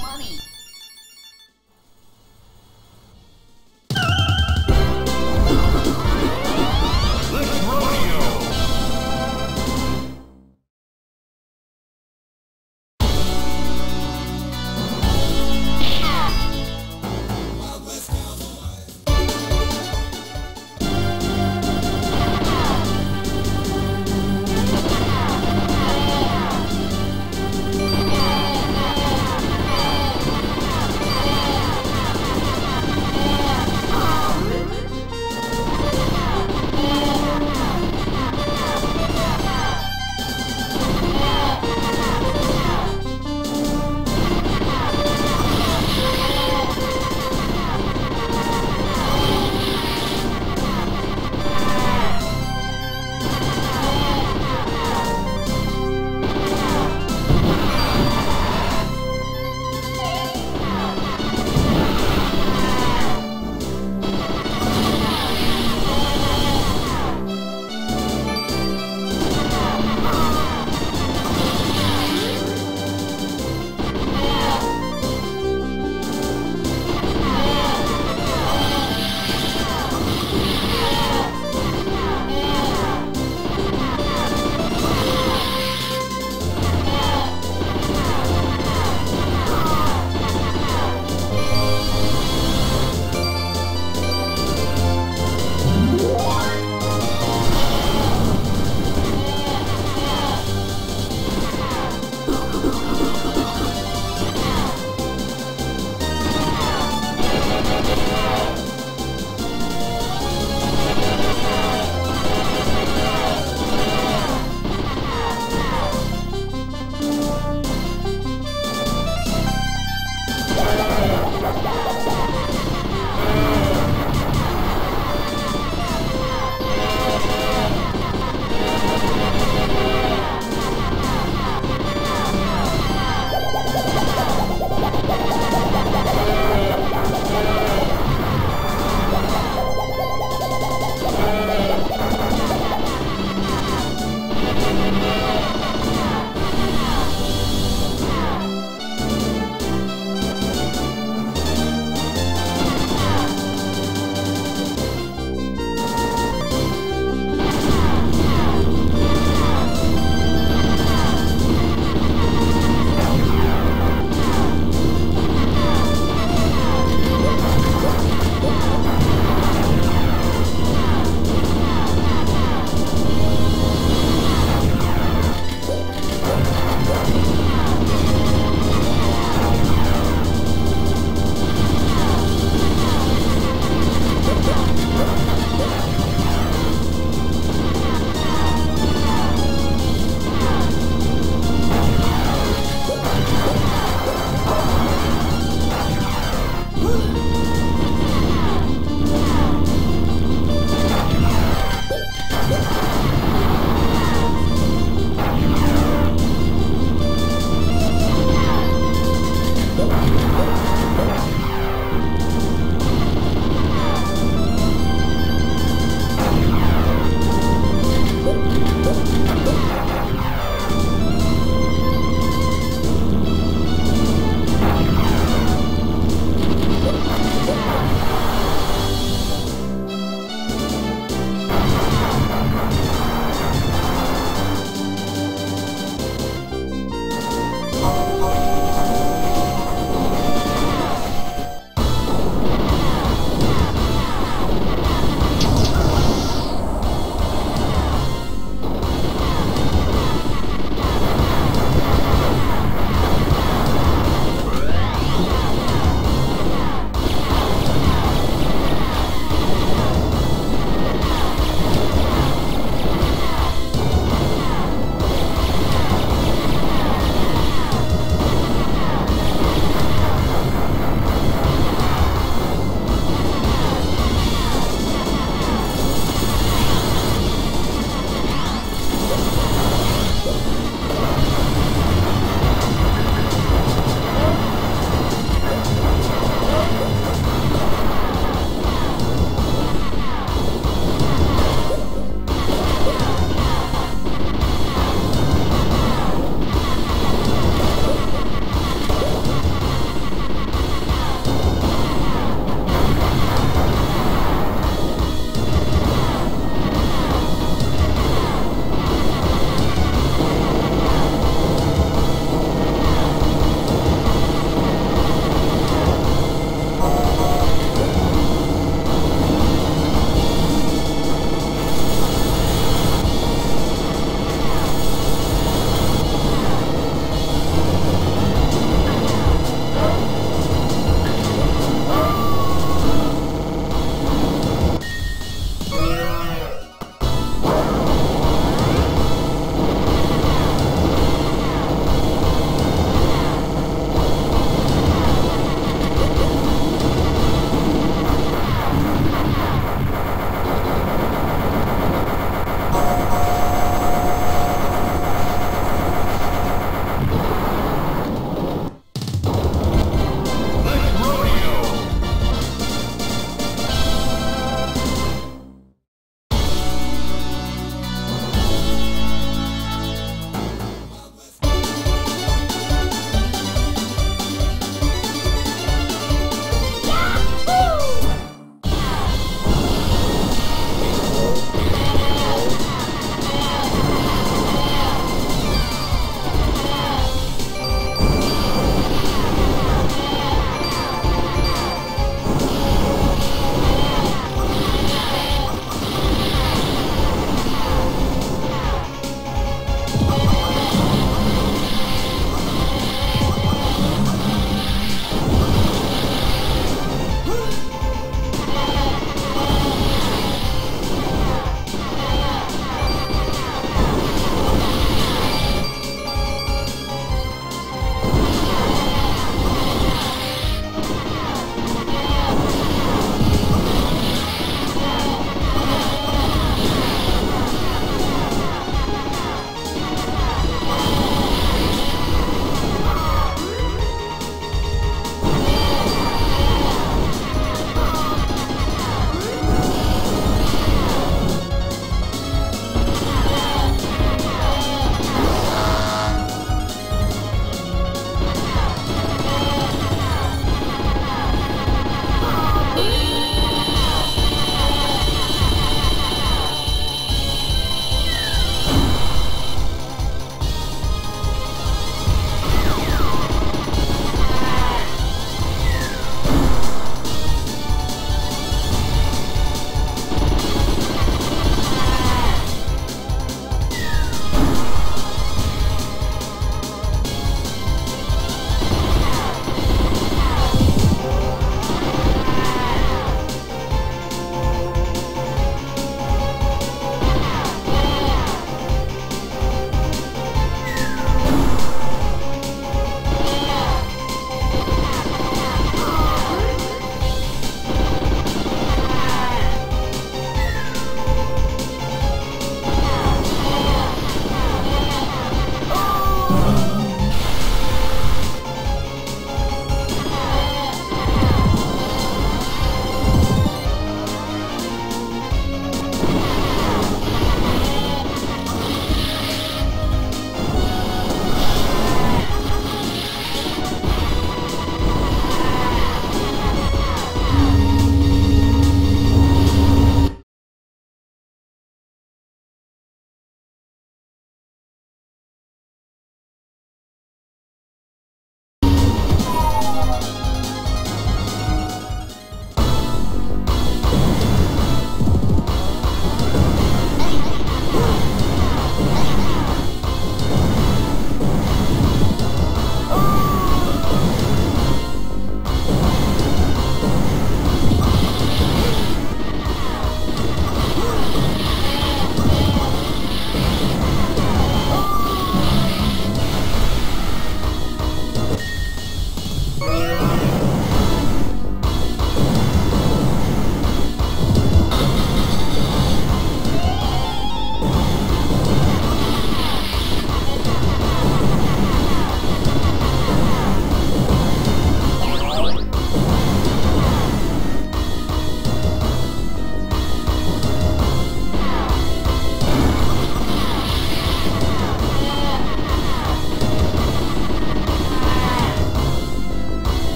Money.